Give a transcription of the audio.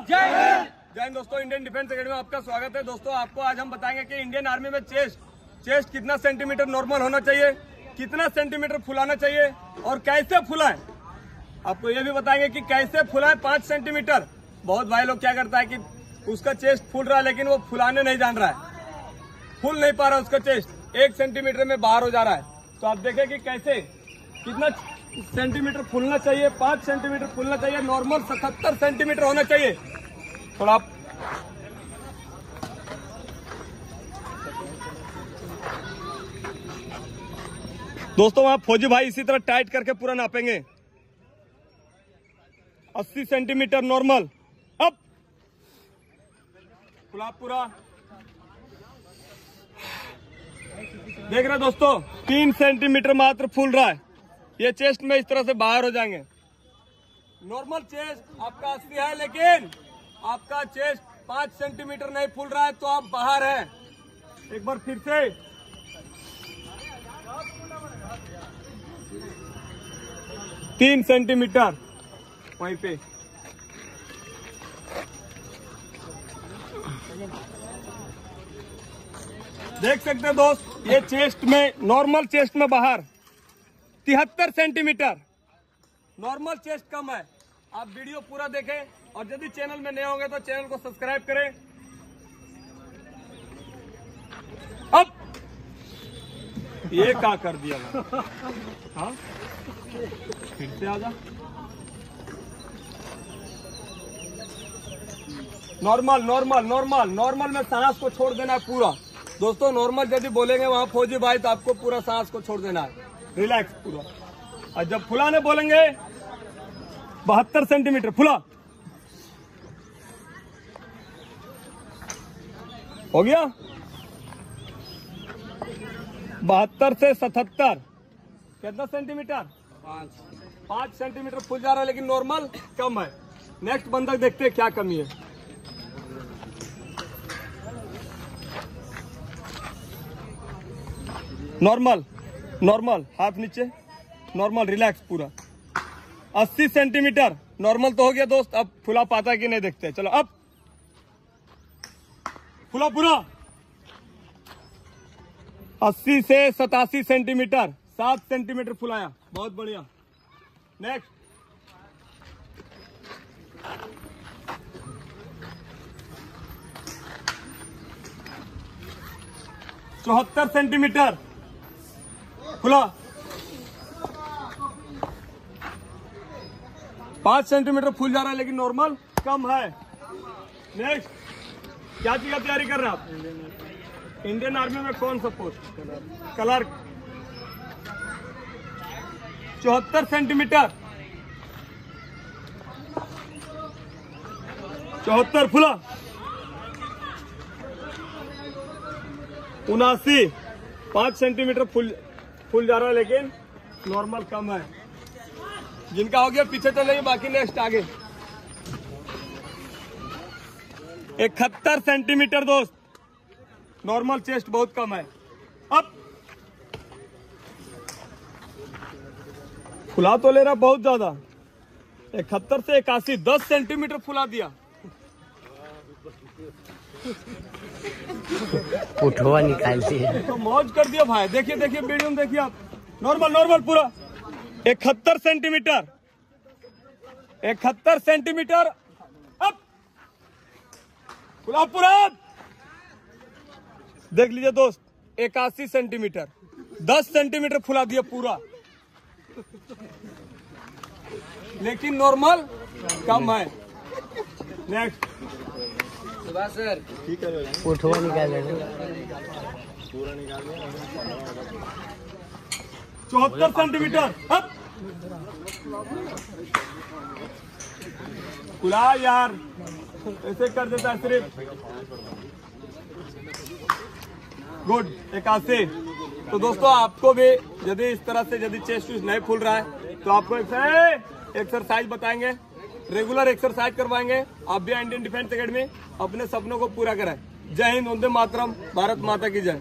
जय जय दोस्तों इंडियन डिफेंस अकेडमी में आपका स्वागत है। दोस्तों, आपको आज हम बताएँगे कि इंडियन आर्मी में चेस्ट चेस्ट कितना सेंटीमीटर नॉर्मल होना चाहिए, कितना सेंटीमीटर फुलाना चाहिए और कैसे फुलाएँ? आपको ये भी बताएँगे कि कैसे फुलाएँ पाँच सेंटीमीटर बहुत भाई लोग क्या करता है कि उसका चेस्ट फूल रहा है, लेकिन वो फुलाने नहीं जान रहा है। फूल नहीं पा रहा उसका चेस्ट एक सेंटीमीटर में बाहर हो जा रहा है। तो आप देखें कि कैसे, कितना सेंटीमीटर फूलना चाहिए, पाँच सेंटीमीटर फूलना चाहिए, नॉर्मल सतहत्तर सेंटीमीटर होना चाहिए। थोड़ा दोस्तों, वहाँ फौजी भाई इसी तरह टाइट करके पूरा नापेंगे। 80 सेंटीमीटर नॉर्मल। अब गुलाब पूरा। देख रहे दोस्तों, तीन सेंटीमीटर मात्र फूल रहा है। ये चेस्ट में इस तरह से बाहर हो जाएँगे। नॉर्मल चेस्ट आपका असली है, लेकिन आपका चेस्ट पाँच सेंटीमीटर नहीं फूल रहा है तो आप बाहर हैं। एक बार फिर से। तीन सेंटीमीटर वहीं पे। देख सकते हैं दोस्त, ये चेस्ट में नॉर्मल चेस्ट में बाहर। तिहत्तर सेंटीमीटर। नॉर्मल चेस्ट कम है। आप वीडियो पूरा देखें और यदि चैनल में नए होंगे तो चैनल को सब्सक्राइब करें। अब। ये क्या कर दिया हाँ? फिर से आजा नॉर्मल नॉर्मल नॉर्मल नॉर्मल में सांस को छोड़ देना है पूरा। दोस्तों, नॉर्मल यदि बोलेंगे वहाँ फौजी भाई तो आपको पूरा सांस को छोड़ देना है। रिलैक्स पूरा। और जब फुलाने बोलेंगे बहत्तर सेंटीमीटर फुला। हो गया? बहत्तर से सतहत्तर। कितना सेंटीमीटर? पाँच। पाँच सेंटीमीटर फूल जा रहा है लेकिन नॉर्मल कम है। नेक्स्ट बंधक देखते हैं क्या कमी है। नॉर्मल नॉर्मल हाथ नीचे। नॉर्मल रिलैक्स पूरा। 80 सेंटीमीटर नॉर्मल तो हो गया दोस्त। अब फुला पाता कि नहीं देखते चलो, अब। फुला पूरा। 80 से सतासी सेंटीमीटर सात सेंटीमीटर फुलाया। बहुत बढ़िया। नेक्स्ट चौहत्तर सेंटीमीटर खुला। पाँच सेंटीमीटर फूल जा रहा है, लेकिन नॉर्मल कम है। नेक्स्ट क्या चीज़ का तैयारी कर रहे हैं आप? इंडियन आर्मी में कौन सा पोस्ट क्लर्क चौहत्तर सेंटीमीटर। चौहत्तर फुला उनासी, पाँच सेंटीमीटर फुल फुल जा रहा है, लेकिन नॉर्मल कम है। जिनका हो गया, पीछे चलेंगे बाकी नेक्स्ट आगे। इकहत्तर सेंटीमीटर दोस्त। नॉर्मल चेस्ट बहुत कम है। अब। फुला तो ले रहा बहुत ज़्यादा। इकहत्तर से इक्यासी, दस सेंटीमीटर फुला दिया। उठवा निकाल दिए तो मौज कर दिया भाई। देखिए देखिए वीडियो में देखिए आप। नॉर्मल नॉर्मल पूरा। इकहत्तर सेंटीमीटर इकहत्तर सेंटीमीटर अब पूरा पूरा। देख लीजिए दोस्त इक्यासी सेंटीमीटर दस सेंटीमीटर फुला दिया पूरा। लेकिन नॉर्मल कम है। नेक्स्ट उठवा निकाल चौहत्तर सेंटीमीटर अब खुला यार। ऐसे कर देता है सिर्फ़ गुड इक्यासी तो दोस्तों आपको भी यदि इस तरह से यदि चेस्ट वेस्ट नहीं फूल रहा है तो आपको एक्सरसाइज बताएँगे। रेगुलर एक्सरसाइज करवाएँगे। आप भी इंडियन डिफेंस अकेडमी अपने सपनों को पूरा कराएँ जय हिंद, वंदे मातरम। भारत माता की जय।